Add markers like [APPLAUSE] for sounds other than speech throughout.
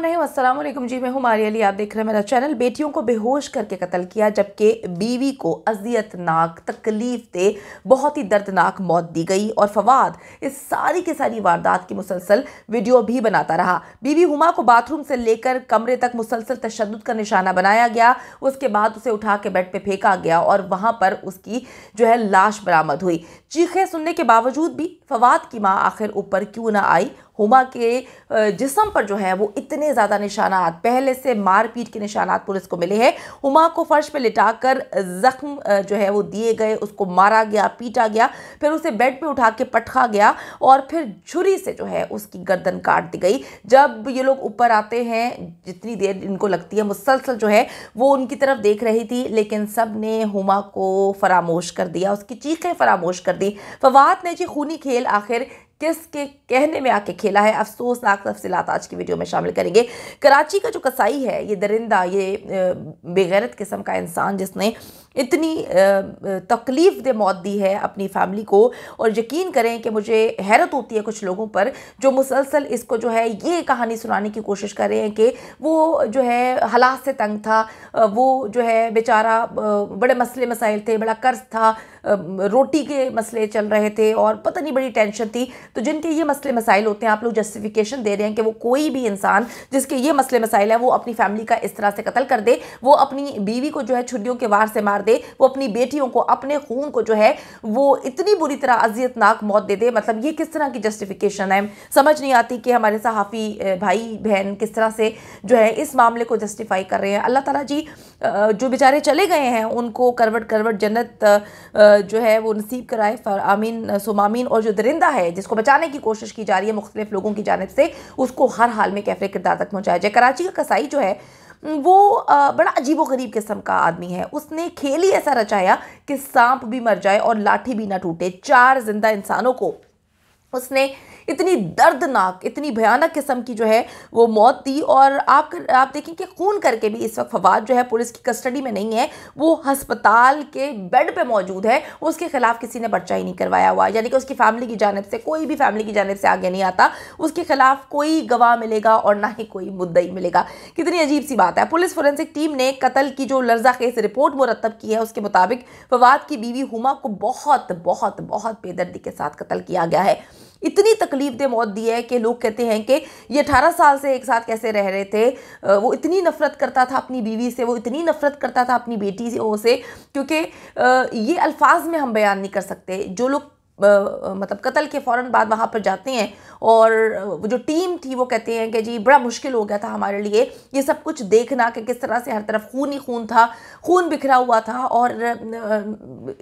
असलम जी, मैं हूँ मारिया अली। आप देख रहे हैं मेरा चैनल। बेटियों को बेहोश करके कत्ल किया, जबकि बीवी को अजियतनाक तकलीफ़ दे बहुत ही दर्दनाक मौत दी गई और फवाद इस सारी की सारी वारदात की मुसलसल वीडियो भी बनाता रहा। बीवी हुमा को बाथरूम से लेकर कमरे तक मुसलसल तशद का निशाना बनाया गया। उसके बाद उसे उठा के बेड पर फेंका गया और वहाँ पर उसकी जो है लाश बरामद हुई। चीखें सुनने के बावजूद भी फवाद की माँ आखिर ऊपर क्यों ना आई हुमा के जिसम पर जो है वो इतने ज़्यादा निशानात, पहले से मारपीट के निशानात पुलिस को मिले हैं। हुमा को फर्श पे लिटाकर ज़ख्म जो है वो दिए गए, उसको मारा गया, पीटा गया, फिर उसे बेड पे उठा के पटखा गया और फिर छुरी से जो है उसकी गर्दन काट दी गई। जब ये लोग ऊपर आते हैं, जितनी देर इनको लगती है मुसलसल जो है वो उनकी तरफ़ देख रही थी, लेकिन सबने हुमा को फरामोश कर दिया, उसकी चीखें फरामोश कर दी। फवाद ने जी खूनी खेल आखिर किसके कहने में आके खेला है? अफसोसनाक तफसीत आज की वीडियो में शामिल करेंगे। कराची का जो कसाई है, ये दरिंदा, ये बेगैरत किस्म का इंसान जिसने इतनी तकलीफ़ दे मौत दी है अपनी फैमिली को, और यकीन करें कि मुझे हैरत होती है कुछ लोगों पर जो मुसलसल इसको जो है, ये कहानी सुनाने की कोशिश कर रहे हैं कि वो जो है हालात से तंग था वो जो है, बेचारा बड़े मसले मसाइल थे, बड़ा कर्ज था रोटी के मसले चल रहे थे, और पता नहीं बड़ी टेंशन थी। तो जिनके ये मसले मसाइल होते हैं, आप लोग जस्टिफिकेशन दे रहे हैं कि वो कोई भी इंसान जिसके ये मसले मसाइल है, वो अपनी फैमिली का इस तरह से कत्ल कर दे, वो अपनी बीवी को जो है छुट्टियों के वार से मार दे, वो अपनी बेटियों को, अपने खून को जो है, वो इतनी बुरी तरह अजियतनाक मौत दे दे। मतलब ये किस तरह की जस्टिफिकेशन है? समझ नहीं आती कि हमारे सहाफ़ी भाई, बहन किस तरह से जो है इस मामले को जस्टिफाई कर रहे हैं। अल्लाह ताला जी जो बेचारे चले गए हैं, उनको करवट करवट जन्नत जो है वो नसीब कराए, फर, आमीन, सुमामीन और जो दरिंदा है, जिसको बचाने की कोशिश की जा रही है, मुख्तलिफ़ लोगों की जानब से उसको हर हाल में कैफरे किरदार तक पहुँचाया जाए। कराची का कसाई जो है, वो बड़ा अजीब गरीब किस्म का आदमी है। उसने खेल ही ऐसा रचाया कि सांप भी मर जाए और लाठी भी ना टूटे। चार ज़िंदा इंसानों को उसने इतनी दर्दनाक, इतनी भयानक किस्म की जो है वो मौत दी और आप आप देखें कि खून करके भी इस वक्त फवाद जो है पुलिस की कस्टडी में नहीं है, वो अस्पताल के बेड पे मौजूद है, उसके खिलाफ किसी ने पर्चा ही नहीं करवाया हुआ। यानी कि उसकी फैमिली की जानब से, कोई भी फैमिली की जानब से आगे नहीं आता, उसके खिलाफ कोई गवाह मिलेगा और ना ही कोई मुद्दा ही मिलेगा। कितनी अजीब सी बात है। पुलिस फोरेंसिक टीम ने कतल की जो लर्जा खेस रिपोर्ट मुरतब की है, उसके मुताबिक फवाद की बीवी हुमा को बहुत बहुत बहुत बेदर्दी के साथ कत्ल किया गया है। इतनी तकलीफ़ दे मौत दी है कि लोग कहते हैं कि ये अठारह साल से एक साथ कैसे रह रहे थे। वो इतनी नफ़रत करता था अपनी बीवी से, वो इतनी नफ़रत करता था अपनी बेटी से क्योंकि ये अल्फाज में हम बयान नहीं कर सकते। जो लोग मतलब कत्ल के फ़ौर बाद वहाँ पर जाते हैं और जो टीम थी वो कहते हैं कि जी, बड़ा मुश्किल हो गया था हमारे लिए। ये सब कुछ देखना कि किस तरह से हर तरफ़ खून ही खून था, खून बिखरा हुआ था और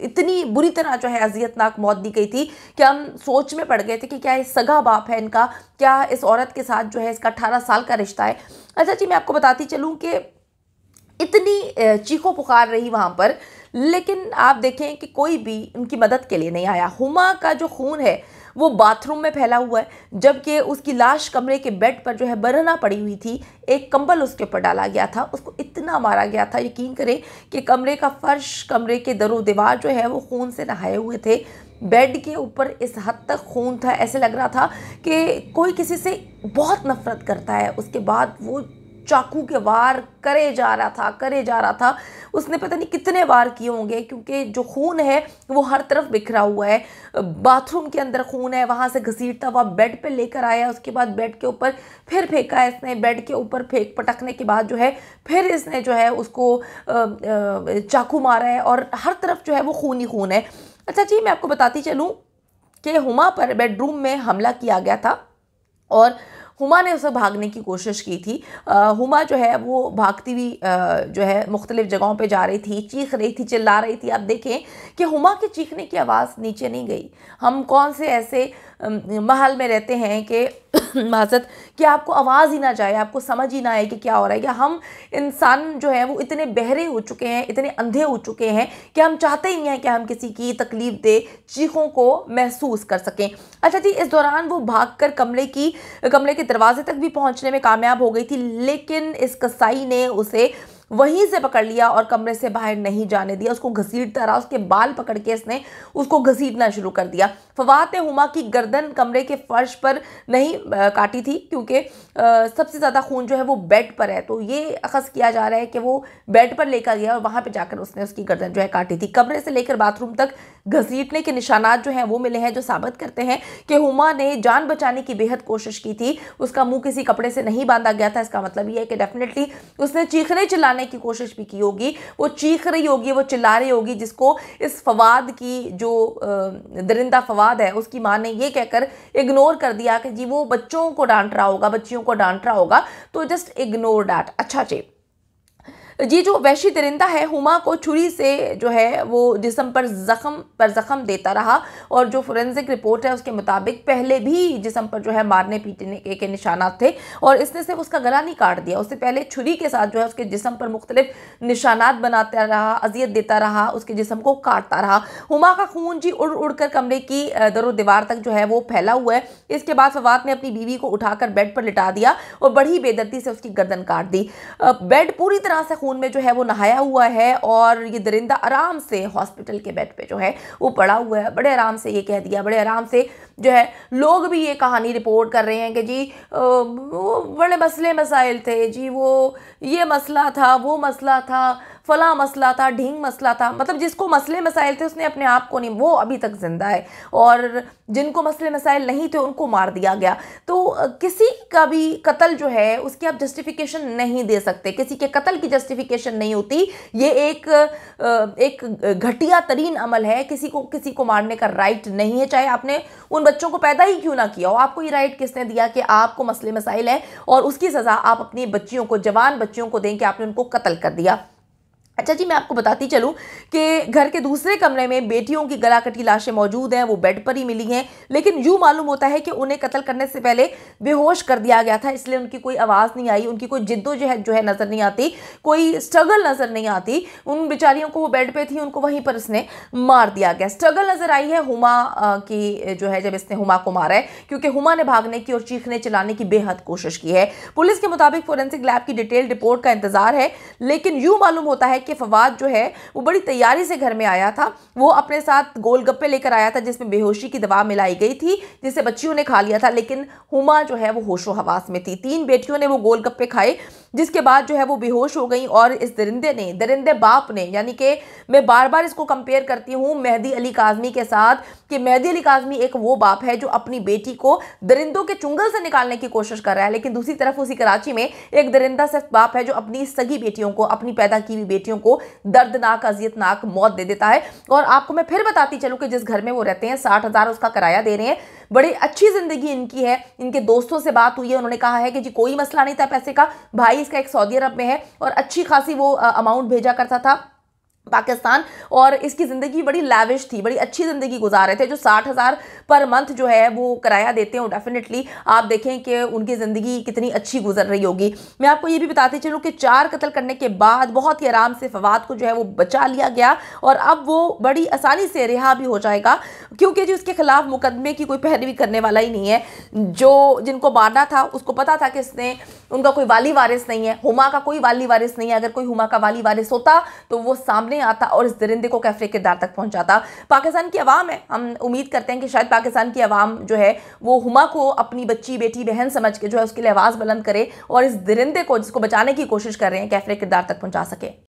इतनी बुरी तरह जो है अजियतनाक मौत दी गई थी कि हम सोच में पड़ गए थे कि क्या ये सगा बाप है इनका, क्या इस औरत के साथ जो है इसका अट्ठारह साल का रिश्ता है। अच्छा जी, मैं आपको बताती चलूँ कि इतनी चीखों पुकार रही वहाँ पर लेकिन आप देखें कि कोई भी उनकी मदद के लिए नहीं आया। हुमा का जो खून है, वो बाथरूम में फैला हुआ है, जबकि उसकी लाश कमरे के बेड पर जो है बरना पड़ी हुई थी। एक कंबल उसके ऊपर डाला गया था, उसको इतना मारा गया था, यकीन करें कि कमरे का फर्श, कमरे के दरो दीवार जो है, वो खून से नहाए हुए थे। बेड के ऊपर इस हद तक खून था। ऐसे लग रहा था कि कोई किसी से बहुत नफरत करता है। उसके बाद वो चाकू के वार करे जा रहा था, करे जा रहा था। उसने पता नहीं कितने वार किए होंगे, क्योंकि जो खून है, वो हर तरफ़ बिखरा हुआ है। बाथरूम के अंदर खून है, वहाँ से घसीटता हुआ बेड पे लेकर आया, उसके बाद बेड के ऊपर फिर फेंका है इसने। बेड के ऊपर फेंक, पटकने के बाद जो है, फिर इसने जो है, उसको चाकू मारा है और हर तरफ़ जो है, वो खून ही खून है। अच्छा जी, मैं आपको बताती चलूँ कि हुमा पर बेडरूम में हमला किया गया था और हुमा ने उसे भागने की कोशिश की थी। हुमा जो है, वो भागती हुई जो है, मुख्तलिफ़ जगहों पर जा रही थी, चीख रही थी, चिल्ला रही थी। आप देखें कि हुमा के चीखने की आवाज़ नीचे नहीं गई। हम कौन से ऐसे महल में रहते हैं कि [COUGHS] माजत कि आपको आवाज़ ही ना जाए, आपको समझ ही ना आए कि क्या हो रहा है। कि हम इंसान जो है, वो इतने बहरे हो चुके हैं, इतने अंधे हो चुके हैं कि हम चाहते ही हैं कि हम किसी की तकलीफ़ दे, चीखों को महसूस कर सकें। अच्छा जी, इस दौरान वो भाग कर कमरे की कमरे के दरवाजे तक भी पहुँचने में कामयाब हो गई थी, लेकिन इस कसाई ने उसे वहीं से पकड़ लिया और कमरे से बाहर नहीं जाने दिया। उसको घसीटता रहा उसके बाल पकड़ के इसने उसको घसीटना शुरू कर दिया। फवाद ने हुमा की गर्दन कमरे के फर्श पर नहीं काटी थी क्योंकि सबसे ज़्यादा खून जो है वो बेड पर है। तो ये अखस किया जा रहा है कि वो बेड पर लेकर गया और वहाँ पर जाकर उसने उसकी गर्दन जो है काटी थी। कमरे से लेकर बाथरूम तक घसीटने के निशानात जो हैं, वो मिले हैं जो साबित करते हैं कि हुमा ने जान बचाने की बेहद कोशिश की थी। उसका मुँह किसी कपड़े से नहीं बांधा गया था। इसका मतलब ये है कि डेफिनेटली उसने चीखने चिल्लाने की कोशिश भी की होगी। वो चीख रही होगी, वो चिल्ला रही होगी, जिसको इस फवाद की जो दरिंदा फवाद है, उसकी माँ ने ये कहकर इग्नोर कर दिया कि जी वो बच्चों को डांट रहा होगा, बच्चियों को डांट रहा होगा तो जस्ट इग्नोर डैट अच्छा जी। जी जो वैशी दरिंदा है हुमा को छुरी से जो है वो जिसम पर ज़ख़म पर ज़ख़म देता रहा और जो फोरेंसिक रिपोर्ट है उसके मुताबिक पहले भी जिसम पर जो है मारने पीटने के, के निशानात थे और इसने सिर्फ़ उसका गला नहीं काट दिया उससे पहले छुरी के साथ जो है उसके जिसम पर मुख्तलिफ़ निशानात बनाता रहा अजियत देता रहा उसके जिसम को काटता रहा। हुमा का खून जी उड़ उड़ कर कमरे की दरो दीवार तक जो है वो फैला हुआ है। इसके बाद फवाद ने अपनी बीवी को उठाकर बेड पर लिटा दिया और बड़ी बेदर्दी से उसकी गर्दन काट दी। बेड पूरी तरह से खून में जो है वो नहाया हुआ है और ये दरिंदा आराम से हॉस्पिटल के बेड पे जो है वो पड़ा हुआ है। बड़े आराम से ये कह दिया, बड़े आराम से जो है लोग भी ये कहानी रिपोर्ट कर रहे हैं कि जी वो बड़े मसले मसाइल थे जी, वो ये मसला था, वो मसला था फला मसला था ढींग मसला था। मतलब जिसको मसले मसाइल थे उसने अपने आप को नहीं वो अभी तक ज़िंदा है। और जिनको मसले मसाइल नहीं थे उनको मार दिया गया। तो किसी का भी कत्ल जो है उसकी आप जस्टिफिकेशन नहीं दे सकते। किसी के कत्ल की जस्टिफिकेशन नहीं होती। ये एक एक घटिया तरीन अमल है। किसी को किसी को मारने का राइट नहीं है। चाहे आपने उन बच्चों को पैदा ही क्यों ना किया हो। आपको ये राइट किसने दिया कि आपको मसले मसाइल है? और उसकी सज़ा आप अपनी बच्चियों को जवान बच्चियों को दें कि आपने उनको कत्ल कर दिया। अच्छा जी, मैं आपको बताती चलूँ कि घर के दूसरे कमरे में बेटियों की गला कटी लाशें मौजूद हैं, वो बेड पर ही मिली हैं, लेकिन यूँ मालूम होता है कि उन्हें कत्ल करने से पहले बेहोश कर दिया गया था, इसलिए उनकी कोई आवाज़ नहीं आई, उनकी कोई जिद्दोजहद जो है नज़र नहीं आती, कोई स्ट्रगल नज़र नहीं आती, उन बेचारियों को वो बेड पर थी, उनको वहीं पर उसने मार दिया गया। स्ट्रगल नज़र आई है हुमा की जो है जब इसने हुमा को मारा है, क्योंकि हुमा ने भागने की और चीखने चलाने की बेहद कोशिश की है। पुलिस के मुताबिक फोरेंसिक लैब की डिटेल रिपोर्ट का इंतज़ार है, लेकिन यूँ मालूम होता है कि फवाद जो है, वो बड़ी तैयारी से घर में आया था। वो अपने साथ गोलगप्पे लेकर आया था, जिसमें बेहोशी की दवा मिलाई गई थी, जिसे बच्चियों ने खा लिया था, लेकिन हुमा जो है, वो होशो हवास में थी। तीन बेटियों ने वो गोलगप्पे खाए, जिसके बाद जो है, वो बेहोश हो गई और इस दरिंदे ने, दरिंदे बाप ने, यानी कि मैं बार बार इसको कंपेयर करती हूँ मेहदी अली काजमी के साथ कि मेहदी अली काजमी एक वो बाप है, जो अपनी बेटी को दरिंदों के चुंगल से निकालने की कोशिश कर रहा है, लेकिन दूसरी तरफ़ उसी कराची में एक दरिंदा सिर्फ़ बाप है, जो अपनी सगी बेटियों को, अपनी पैदा की हुई बेटियों को दर्दनाक, अजियतनाक मौत दे देता है। और आपको मैं फिर बताती चलूँ कि जिस घर में वो रहते हैं, साठ हज़ार उसका किराया दे रहे हैं। बड़ी अच्छी ज़िंदगी इनकी है, इनके दोस्तों से बात हुई है, उन्होंने कहा है कि जी, कोई मसला नहीं था पैसे का, भाई इसका एक सऊदी अरब में है और अच्छी खासी वो अमाउंट भेजा करता था। पाकिस्तान, और इसकी ज़िंदगी बड़ी लैविश थी, बड़ी अच्छी ज़िंदगी गुजार रहे थे, जो साठ हज़ार पर मंथ जो है, वो किराया देते हैं डेफिनेटली आप देखें कि उनकी ज़िंदगी कितनी अच्छी गुजर रही होगी। मैं आपको ये भी बताती चलूँ कि चार कत्ल करने के बाद बहुत ही आराम से फवाद को जो है, वो बचा लिया गया, और अब वो बड़ी आसानी से रिहा भी हो जाएगा, क्योंकि जो उसके खिलाफ मुकदमे की कोई पैरवी करने वाला ही नहीं है। जो जिनको मारना था, उसको पता था कि इसने, उनका कोई वाली वारिस नहीं है, हुमा का कोई वाली वारिस नहीं है। अगर कोई हुमा का वाली वारिस होता तो वो सामने आता और इस दरिंदे को कैफरे किरदार तक पहुंचाता। पाकिस्तान की आवाम है। हम उम्मीद करते हैं कि शायद पाकिस्तान की आवाम जो है, वो हुमा को अपनी बच्ची, बेटी, बहन समझ के जो है, उसके लिए आवाज़ बुलंद करे और इस दरिंदे को, जिसको बचाने की कोशिश कर रहे हैं कैफरे किरदार तक पहुँचा सके।